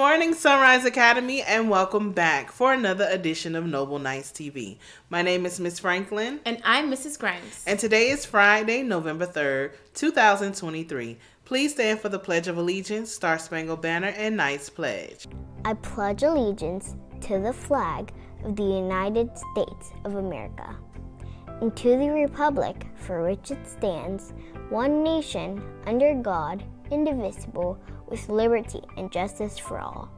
morning, Sunrise Academy, and welcome back for another edition of Noble Knights TV. My name is Miss Franklin. And I'm Mrs. Grimes. And today is Friday, November 3rd, 2023. Please stand for the Pledge of Allegiance, Star Spangled Banner, and Knight's Pledge. I pledge allegiance to the flag of the United States of America and to the republic for which it stands, one nation, under God, indivisible, with liberty and justice for all.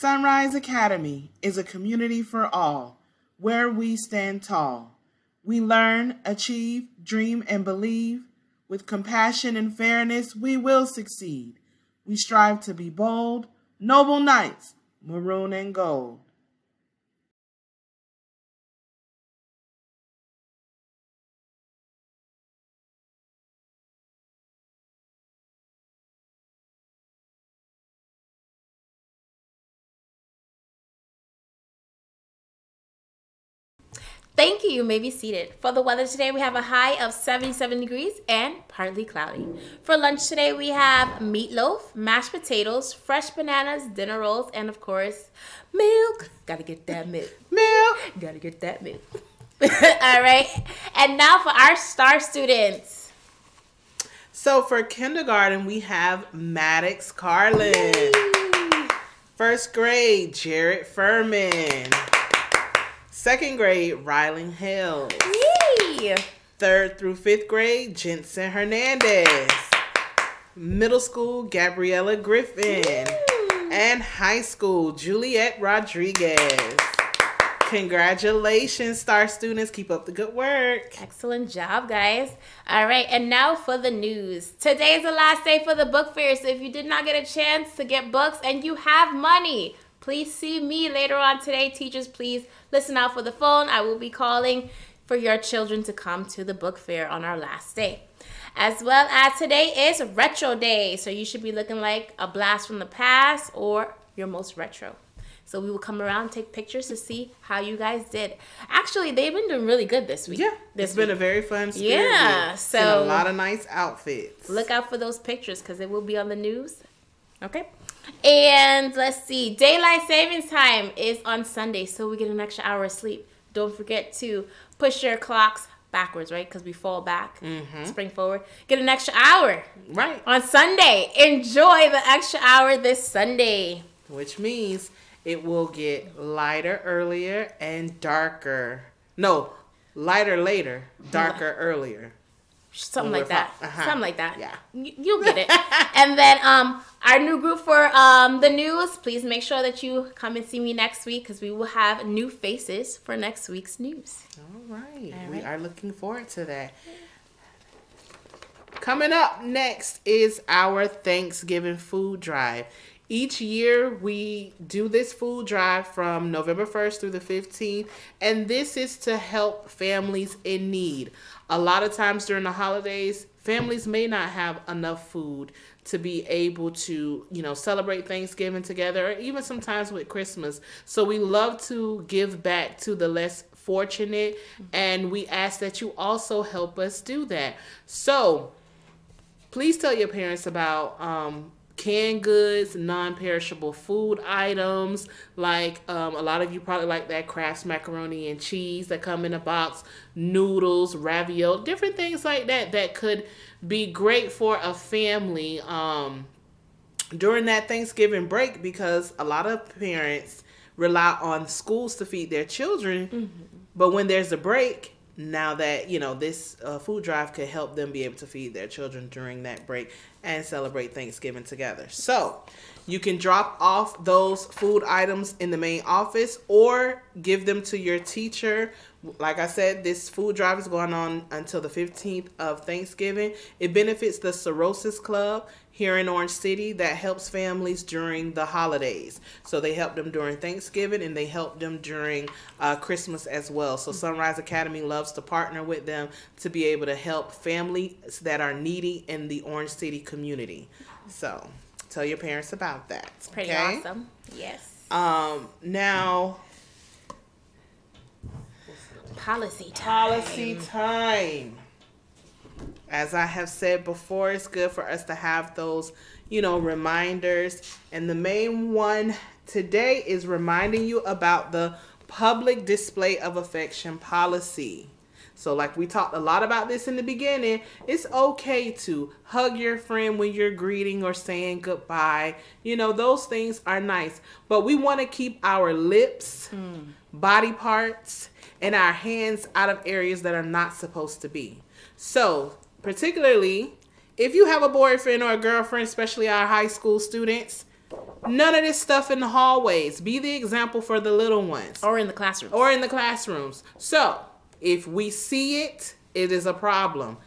Sunrise Academy is a community for all, where we stand tall. We learn, achieve, dream, and believe. With compassion and fairness, we will succeed. We strive to be bold, noble knights, maroon and gold. Thank you. You may be seated. For the weather today, we have a high of 77 degrees and partly cloudy. For lunch today, we have meatloaf, mashed potatoes, fresh bananas, dinner rolls, and of course, milk. Gotta get that milk. Milk. Gotta get that milk. All right. And now for our star students. So for kindergarten, we have Maddox Carlin. First grade, Jared Furman. Second grade, Ryling Hills. Yay! Third through fifth grade, Jensen Hernandez. Middle school, Gabriella Griffin. And high school, Juliet Rodriguez. Congratulations, star students. Keep up the good work. Excellent job, guys. All right, and now for the news. Today is the last day for the book fair, so if you did not get a chance to get books and you have money, please see me later on today. Teachers, please listen out for the phone. I will be calling for your children to come to the book fair on our last day. As well as today is Retro Day, so you should be looking like a blast from the past or your most retro. So we will come around, take pictures to see how you guys did. Actually, they've been doing really good this week. Yeah, this it's been a very fun spirit Yeah, week. so- And a lot of nice outfits. Look out for those pictures because it will be on the news. Okay. And let's see, daylight savings time is on Sunday, so we get an extra hour of sleep. Don't forget to push your clocks backwards, right? Because we fall back, mm-hmm. spring forward. Get an extra hour right. on Sunday. Enjoy the extra hour this Sunday. Which means it will get lighter earlier and darker. No, lighter later, darker earlier. Something like that. uh-huh. Something like that. Yeah. Y- You'll get it. and then um our new group for um the news, please make sure that you come and see me next week because we will have new faces for next week's news. All right. All We are looking forward to that. Coming up next is our Thanksgiving food drive. Each year we do this food drive from November 1st through the 15th, and this is to help families in need. A lot of times during the holidays, families may not have enough food to be able to, you know, celebrate Thanksgiving together, or even sometimes with Christmas. So we love to give back to the less fortunate, and we ask that you also help us do that. So please tell your parents about um, canned goods, non-perishable food items. Like um, a lot of you probably like that Kraft macaroni and cheese that come in a box, noodles, ravioli, different things like that that could be great for a family um, during that Thanksgiving break because a lot of parents rely on schools to feed their children. Mm-hmm. But when there's a break, now that you know this uh, food drive could help them be able to feed their children during that break and celebrate Thanksgiving together. So you can drop off those food items in the main office or give them to your teacher. Like I said, this food drive is going on until the 15th of Thanksgiving. It benefits the Cirrhosis Club here in Orange City that helps families during the holidays. So they help them during Thanksgiving and they help them during uh, Christmas as well. So Sunrise Academy loves to partner with them to be able to help families that are needy in the Orange City community. So tell your parents about that. It's pretty okay? awesome. Yes. Um, now policy time. Policy time as I have said before, it's good for us to have those, you know, reminders. And the main one today is reminding you about the public display of affection policy. So, like we talked a lot about this in the beginning, it's okay to hug your friend when you're greeting or saying goodbye. You know, those things are nice. But we want to keep our lips, mm. body parts, and our hands out of areas that are not supposed to be. So, particularly if you have a boyfriend or a girlfriend, especially our high school students, none of this stuff in the hallways. Be the example for the little ones. Or in the classrooms. Or in the classrooms. So, if we see it, it is a problem.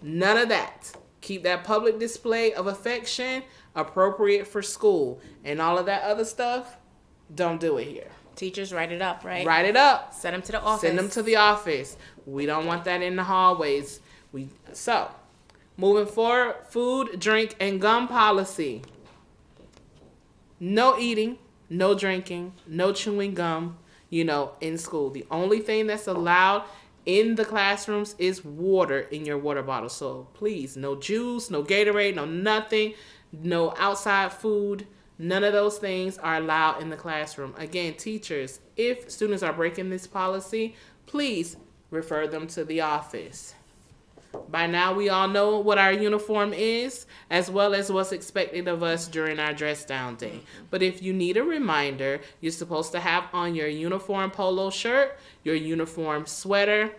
None of that. Keep that public display of affection appropriate for school. And all of that other stuff, don't do it here. Teachers write it up, right? Write it up. Send them to the office. Send them to the office. We don't want that in the hallways. We so moving forward, food, drink, and gum policy. No eating, no drinking, no chewing gum, you know, in school. The only thing that's allowed in the classrooms is water in your water bottle. So please, no juice, no Gatorade, no nothing, no outside food. None of those things are allowed in the classroom. Again, teachers, if students are breaking this policy, please refer them to the office. By now, we all know what our uniform is, as well as what's expected of us during our dress down day. But if you need a reminder, you're supposed to have on your uniform polo shirt, your uniform sweater,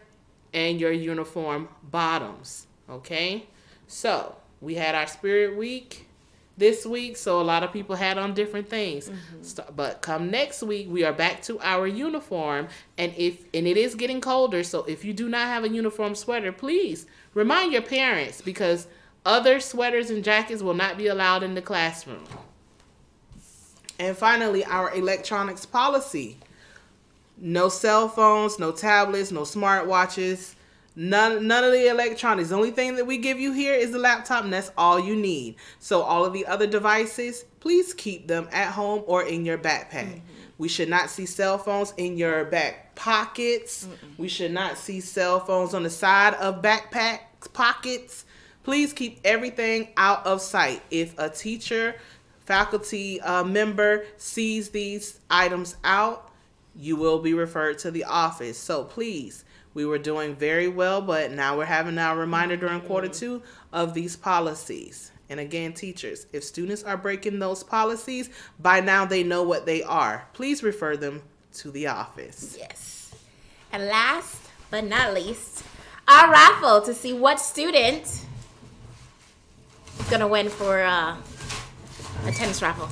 and your uniform bottoms. Okay? So, we had our spirit week this week, so a lot of people had on different things. Mm-hmm. So, but come next week, we are back to our uniform, and if and it is getting colder, so if you do not have a uniform sweater, please remind your parents because other sweaters and jackets will not be allowed in the classroom. And finally, our electronics policy. No cell phones, no tablets, no smartwatches, None, none of the electronics. The only thing that we give you here is the laptop, and that's all you need. So all of the other devices, please keep them at home or in your backpack. Mm-hmm. We should not see cell phones in your back pockets. Mm-mm. We should not see cell phones on the side of backpacks pockets. Please keep everything out of sight. If a teacher, faculty uh, member sees these items out, you will be referred to the office. So please we were doing very well, but now we're having our reminder during quarter two of these policies. And again, teachers, if students are breaking those policies, by now they know what they are. Please refer them to the office. Yes. And last but not least, our raffle to see what student is going to win for uh, a tennis raffle.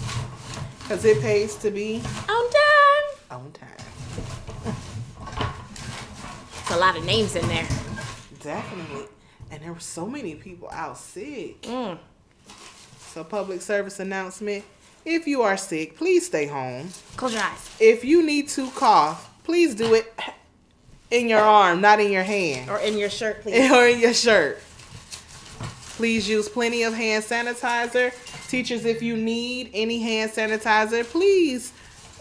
Because it pays to be on time. On time. It's a lot of names in there. Definitely. And there were so many people out sick. Mm. So, public service announcement if you are sick, please stay home. Close your eyes. If you need to cough, please do it in your arm, not in your hand. Or in your shirt, please. or in your shirt. Please use plenty of hand sanitizer. Teachers, if you need any hand sanitizer, please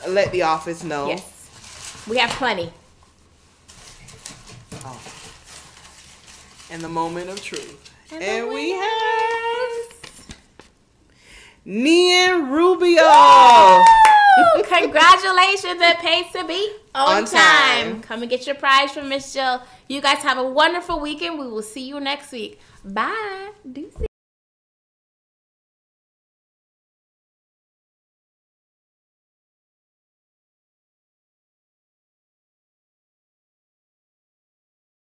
let the office know. Yes. We have plenty. And the moment of truth. And, and we have Nian Rubio. Woo! Congratulations, it pays to be on, On time. time. Come and get your prize from Miss Jill. You guys have a wonderful weekend. We will see you next week. Bye. Deuces.